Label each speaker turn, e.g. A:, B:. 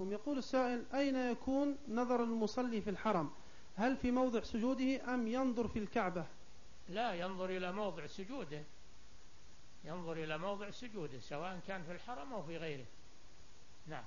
A: يقول السائل أين يكون نظر المصلي في الحرم؟ هل في موضع سجوده أم ينظر في الكعبة؟
B: لا ينظر إلى موضع سجوده. ينظر إلى موضع سجوده سواء كان في الحرم أو في غيره. نعم.